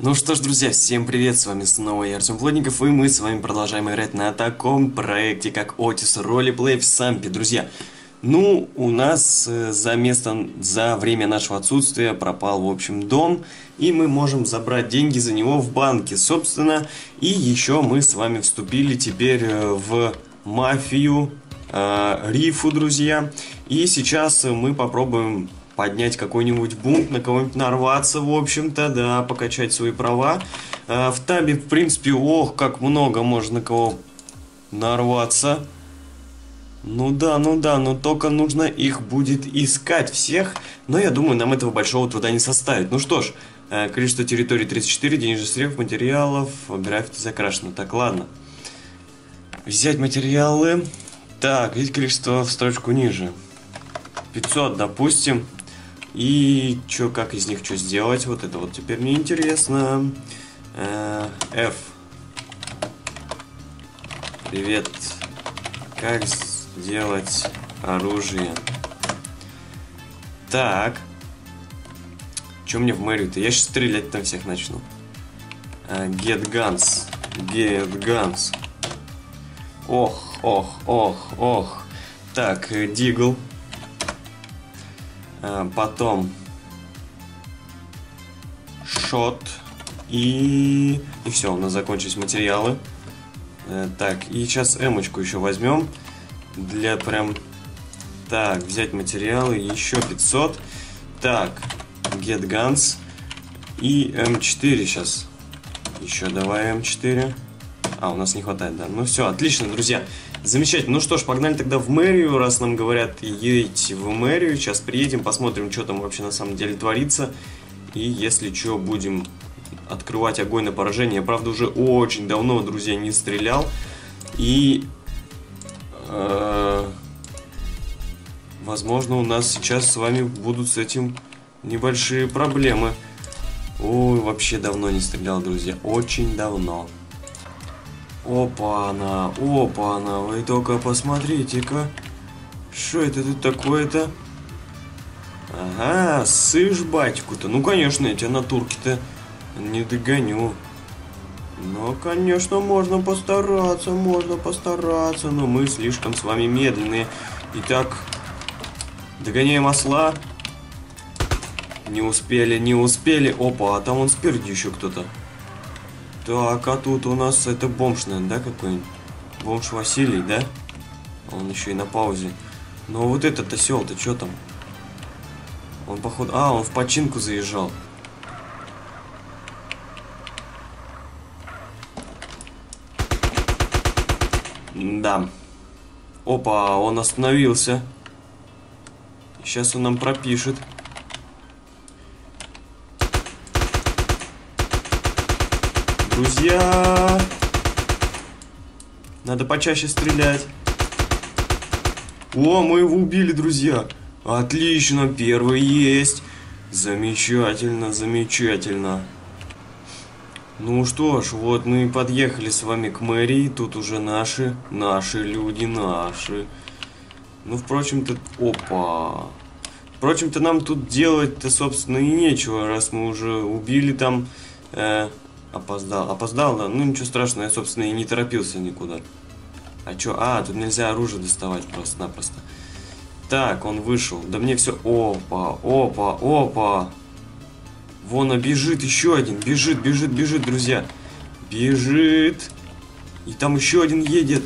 Ну что ж, друзья, всем привет, с вами снова я, Артем Плотников, и мы с вами продолжаем играть на таком проекте, как Otis Roleplay в Сампе. Друзья, ну, у нас э, за место, за время нашего отсутствия пропал, в общем, дом, и мы можем забрать деньги за него в банке, собственно, и еще мы с вами вступили теперь э, в мафию, э, рифу, друзья, и сейчас мы попробуем поднять какой-нибудь бунт, на кого-нибудь нарваться, в общем-то, да, покачать свои права. А, в табе, в принципе, ох, как много можно кого нарваться. Ну да, ну да, но только нужно их будет искать всех. Но я думаю, нам этого большого труда не составит. Ну что ж, э, количество территорий 34, денежных средств, материалов, граффити закрашено. Так, ладно. Взять материалы. Так, видите количество в строчку ниже. 500, допустим. И что, как из них что сделать? Вот это вот теперь мне интересно. Э, F. Привет. Как сделать оружие? Так. Что мне в мэрию-то? Я сейчас стрелять там всех начну. Uh, get guns. Get guns. Ох, ох, ох, ох. Так, Дигл. Э, потом шот. И, и все, у нас закончились материалы. Э, так, и сейчас эмочку еще возьмем. Для прям... Так, взять материалы, еще 500. Так, get guns. И М4 сейчас. Еще давай М4. А, у нас не хватает, да. Ну все, отлично, друзья. Замечательно. Ну что ж, погнали тогда в мэрию, раз нам говорят, едете в мэрию. Сейчас приедем, посмотрим, что там вообще на самом деле творится. И если что, будем открывать огонь на поражение. Я, правда, уже очень давно, друзья, не стрелял. И... Э, возможно, у нас сейчас с вами будут с этим небольшие проблемы. Ой, вообще давно не стрелял, друзья. Очень давно. Опа-на, опа-на, вы только посмотрите-ка. Что это тут такое-то? Ага, сышь батьку-то. Ну, конечно, на турке-то не догоню. Но, конечно, можно постараться, можно постараться, но мы слишком с вами медленные. Итак, догоняем осла. Не успели, не успели. Опа, а там он спереди еще кто-то. Так, а тут у нас это бомж, наверное, да, какой-нибудь? Бомж Василий, да? Он еще и на паузе. Но вот этот осел-то что там? Он, походу... А, он в починку заезжал. Да. Опа, он остановился. Сейчас он нам пропишет. Друзья! Надо почаще стрелять. О, мы его убили, друзья. Отлично, первый есть. Замечательно, замечательно. Ну что ж, вот мы и подъехали с вами к мэрии. Тут уже наши, наши люди, наши. Ну, впрочем-то, опа. Впрочем-то, нам тут делать-то, собственно, и нечего, раз мы уже убили там э, Опоздал. Опоздал, да? Ну, ничего страшного, я, собственно, и не торопился никуда. А чё? А, тут нельзя оружие доставать просто-напросто. Так, он вышел. Да мне все... Опа, опа, опа. Вон, а бежит еще один. Бежит, бежит, бежит, друзья. Бежит. И там еще один едет.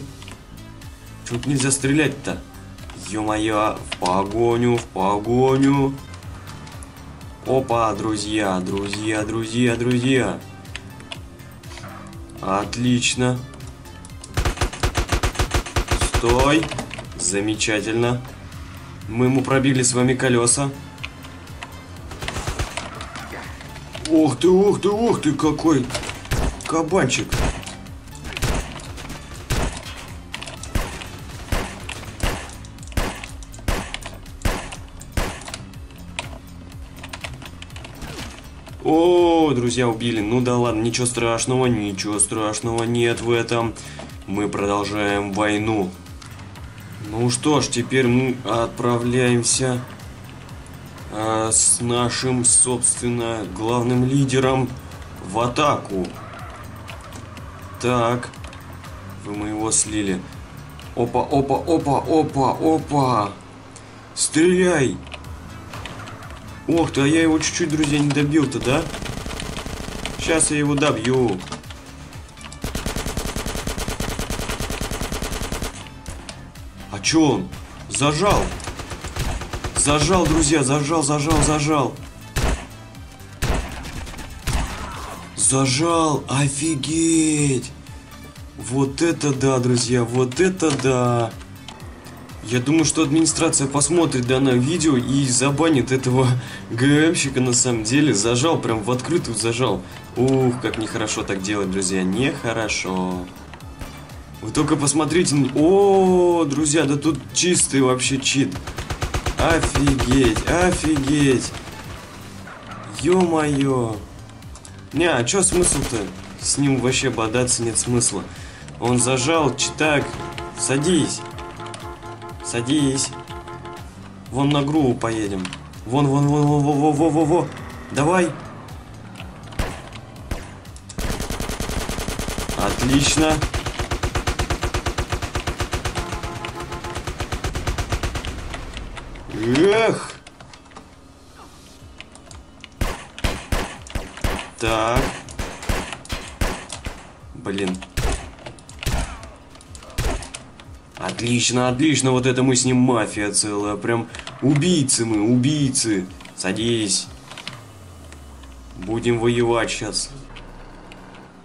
Тут нельзя стрелять-то? Ё-моё, в погоню, в погоню. Опа, друзья, друзья, друзья, друзья. Отлично. Стой. Замечательно. Мы ему пробили с вами колеса. Ух ты, ух ты, ух ты, какой кабанчик. Друзья убили. Ну да ладно, ничего страшного, ничего страшного нет в этом. Мы продолжаем войну. Ну что ж, теперь мы отправляемся э, с нашим, собственно, главным лидером В атаку. Так. Вы моего слили. Опа, опа, опа, опа, опа. Стреляй. Ох ты, а я его чуть-чуть, друзья, не добил-то, да? Сейчас я его добью. А чё он? Зажал. Зажал, друзья, зажал, зажал, зажал. Зажал, офигеть. Вот это да, друзья, вот это да. Я думаю, что администрация посмотрит данное видео и забанит этого ГМщика на самом деле. Зажал, прям в открытую зажал. Ух, как нехорошо так делать, друзья, нехорошо. Вы только посмотрите. О, друзья, да тут чистый вообще чит. Офигеть, офигеть. Ё-моё. Не, а чё смысл-то? С ним вообще бодаться нет смысла. Он зажал, читак. Садись. Садись. Вон на груву поедем. Вон, вон, вон, вон, во, во, во, во, во. Давай. Отлично. Эх! Так. Блин. Отлично, отлично, вот это мы с ним мафия целая. Прям убийцы мы, убийцы. Садись. Будем воевать сейчас.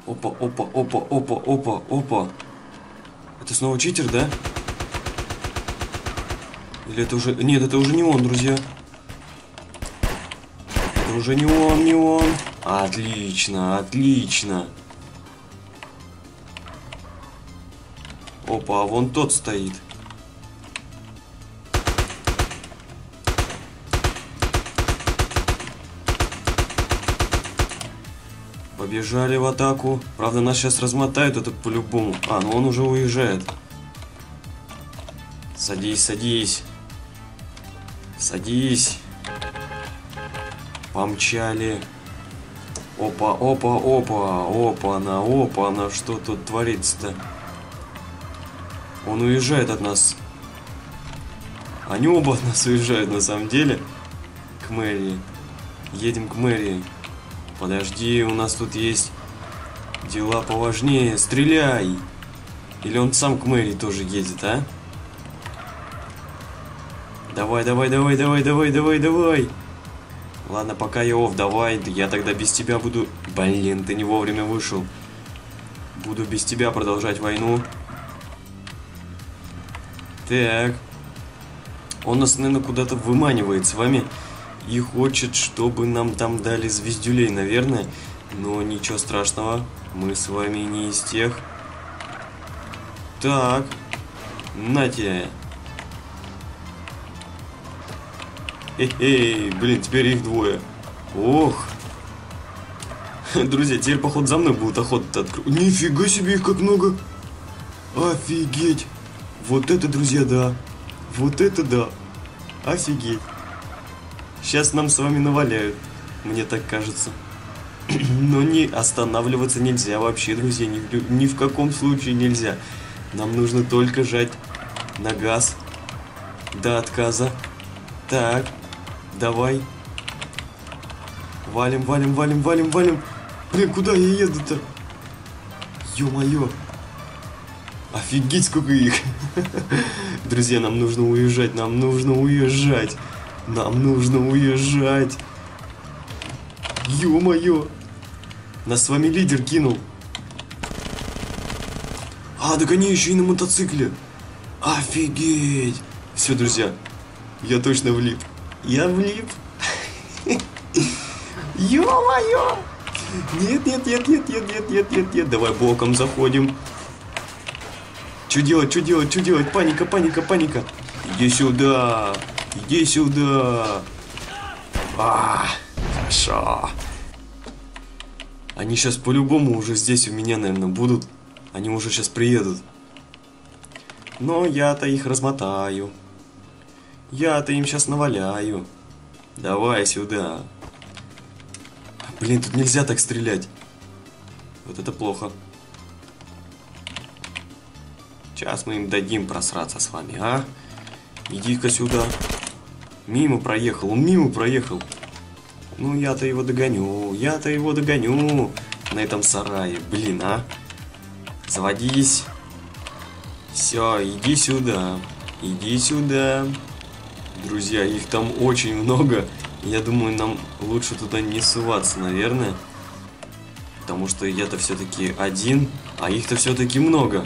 Опа, опа, опа, опа, опа, опа. Это снова читер, да? Или это уже... Нет, это уже не он, друзья. Это уже не он, не он. Отлично, отлично. Опа, а вон тот стоит. Побежали в атаку. Правда, нас сейчас размотают это по-любому. А, ну он уже уезжает. Садись, садись. Садись. Помчали. Опа, опа, опа, опа, на, опа, на, что тут творится-то? Он уезжает от нас. Они оба от нас уезжают на самом деле. К мэрии. Едем к мэрии. Подожди, у нас тут есть дела поважнее. Стреляй! Или он сам к мэрии тоже едет, а? Давай, давай, давай, давай, давай, давай, давай. Ладно, пока я оф, давай. Я тогда без тебя буду... Блин, ты не вовремя вышел. Буду без тебя продолжать войну. Так. Он нас, наверное, куда-то выманивает с вами. И хочет, чтобы нам там дали звездюлей, наверное. Но ничего страшного. Мы с вами не из тех. Так. На тебе. Эй, блин, теперь их двое. Ох. Друзья, теперь, поход за мной будут охота открыть. Нифига себе их как много. Офигеть. Вот это, друзья, да. Вот это да. Офигеть. Сейчас нам с вами наваляют. Мне так кажется. Но не останавливаться нельзя вообще, друзья. Ни, ни в каком случае нельзя. Нам нужно только жать на газ до отказа. Так. Давай. Валим, валим, валим, валим, валим. Блин, куда я еду-то? Ё-моё. Офигеть, сколько их. Друзья, нам нужно уезжать, нам нужно уезжать. Нам нужно уезжать. Ё-моё. Нас с вами лидер кинул. А, так они еще и на мотоцикле. Офигеть. Все, друзья, я точно влип. Я влип. Ё-моё! Нет, нет, нет, нет, нет, нет, нет, нет, нет. Давай боком заходим. Что делать, что делать, что делать? Паника, паника, паника. Иди сюда. Иди сюда. А, хорошо. Они сейчас по-любому уже здесь у меня, наверное, будут. Они уже сейчас приедут. Но я-то их размотаю. Я-то им сейчас наваляю. Давай сюда. Блин, тут нельзя так стрелять. Вот это плохо. Сейчас мы им дадим просраться с вами, а? Иди-ка сюда. Мимо проехал, он мимо проехал. Ну, я-то его догоню, я-то его догоню на этом сарае. Блин, а? Заводись. Все, иди сюда. Иди сюда. Друзья, их там очень много. Я думаю, нам лучше туда не суваться, наверное. Потому что я-то все-таки один, а их-то все-таки много.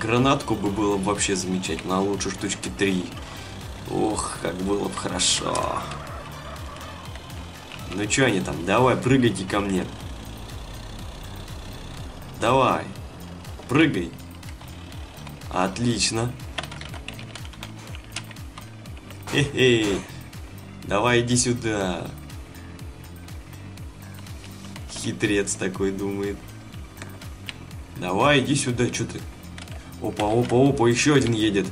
Гранатку бы было бы вообще замечательно, а лучше штучки три. Ох, как было бы хорошо. Ну что они там? Давай, прыгайте ко мне. Давай. Прыгай. Отлично. Хе-хе. Давай, иди сюда. Хитрец такой думает. Давай, иди сюда, что ты? Опа, опа, опа, еще один едет.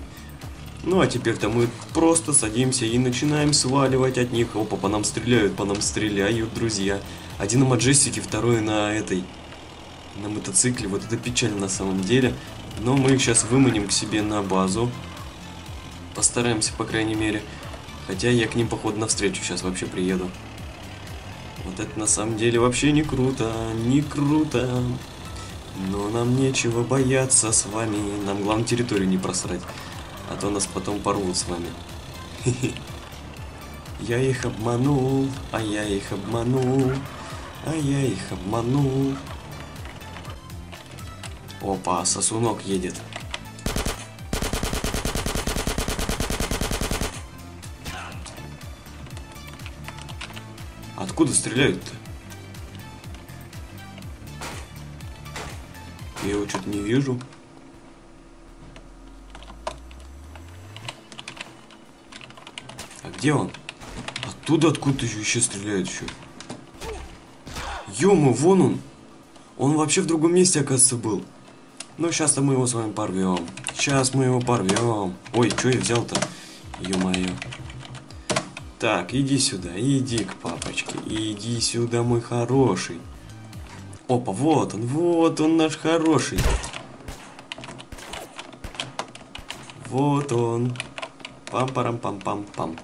Ну а теперь-то мы просто садимся и начинаем сваливать от них. Опа, по нам стреляют, по нам стреляют, друзья. Один на Маджестике, второй на этой, на мотоцикле. Вот это печально на самом деле. Но мы их сейчас выманим к себе на базу. Постараемся, по крайней мере. Хотя я к ним, походу, навстречу сейчас вообще приеду. Вот это на самом деле вообще не круто, не круто. Но нам нечего бояться с вами. Нам главное территорию не просрать. А то нас потом порвут с вами. Я их обманул, а я их обманул, а я их обманул. Опа, сосунок едет. Откуда стреляют-то? Я его что-то не вижу. А где он? Оттуда откуда-то еще стреляют еще. Ё-мо, вон он. Он вообще в другом месте, оказывается, был. Ну, сейчас-то мы его с вами порвем. Сейчас мы его порвем. Ой, что я взял-то? Ё-моё. Так, иди сюда, иди к папочке. Иди сюда, мой хороший. Опа, вот он, вот он наш хороший. Вот он. Пам-парам-пам-пам-пам.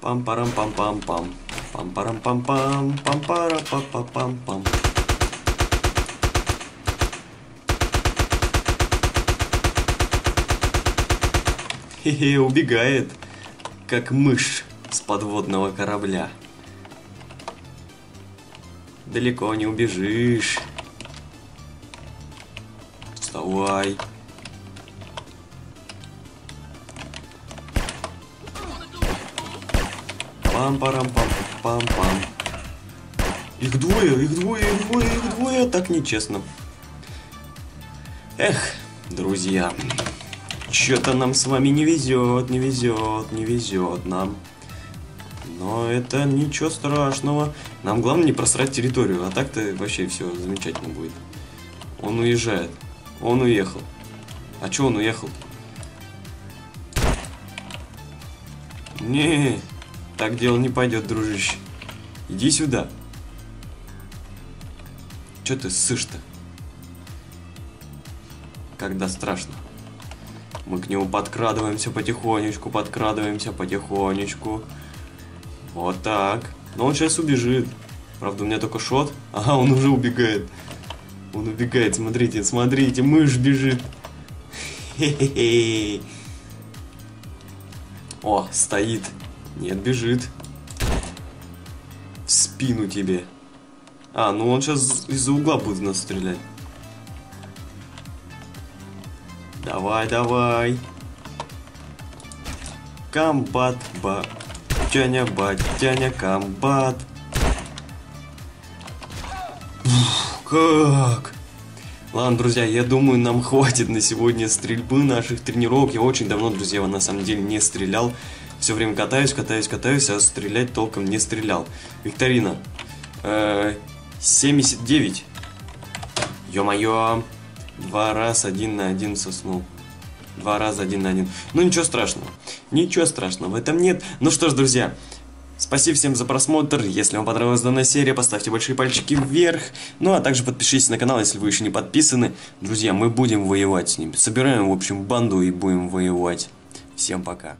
Пам-парам-пам-пам-пам. Пам-парам-пам-пам. Пам-парам-пам-пам-пам. Хе-хе, убегает, как мышь с подводного корабля. Далеко не убежишь. Вставай. Пам-парам-пам-пам-пам. Их двое, их двое, их двое, их двое. Так нечестно. Эх, друзья. Что-то нам с вами не везет, не везет, не везет нам. Но это ничего страшного. Нам главное не просрать территорию, а так-то вообще все замечательно будет. Он уезжает. Он уехал. А чё он уехал? Не, так дело не пойдет, дружище. Иди сюда. Чё ты ссышь-то? Когда страшно. Мы к нему подкрадываемся потихонечку, подкрадываемся потихонечку. Вот так. Но он сейчас убежит. Правда, у меня только шот. Ага, он уже убегает. Он убегает, смотрите, смотрите, мышь бежит. Хе-хе-хе. О, стоит. Нет, бежит. В спину тебе. А, ну он сейчас из-за угла будет нас стрелять. Давай, давай. Комбат, ба. Тяня, батяня, комбат. Как? Ладно, друзья, я думаю, нам хватит на сегодня стрельбы наших тренировок. Я очень давно, друзья, на самом деле не стрелял. Все время катаюсь, катаюсь, катаюсь, а стрелять толком не стрелял. Викторина. Э, 79. Ё-моё. Два раз один на один соснул. Два раза один на один. Ну, ничего страшного. Ничего страшного в этом нет. Ну что ж, друзья, Спасибо всем за просмотр. Если вам понравилась данная серия, поставьте большие пальчики вверх. Ну, а также подпишитесь на канал, если вы еще не подписаны. Друзья, мы будем воевать с ними. Собираем, в общем, банду и будем воевать. Всем пока.